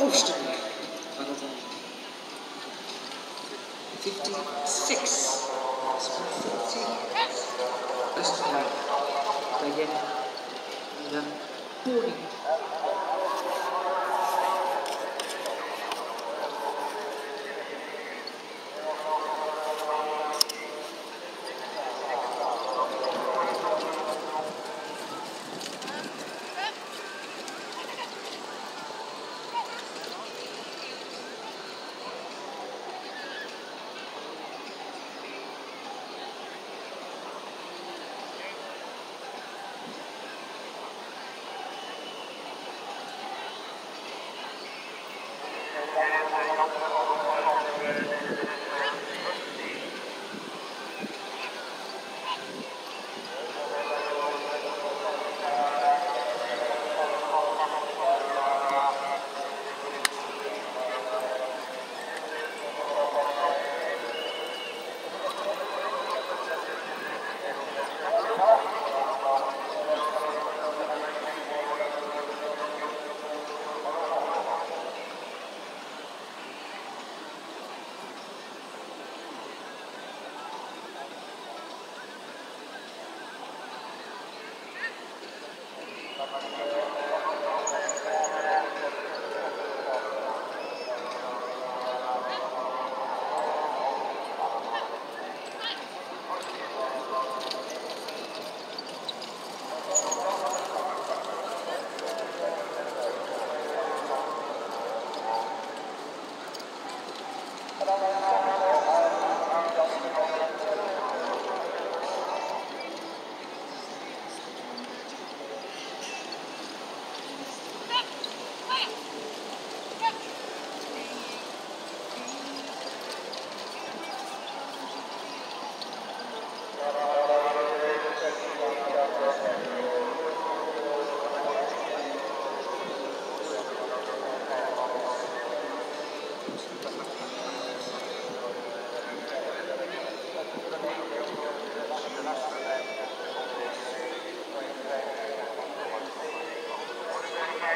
Austin. 56. 56. Österreich. Diana. forty. não, não, não.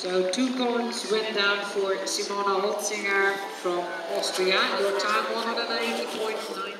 So two points went down for Simone Holzinger from Austria. Your time 180.9.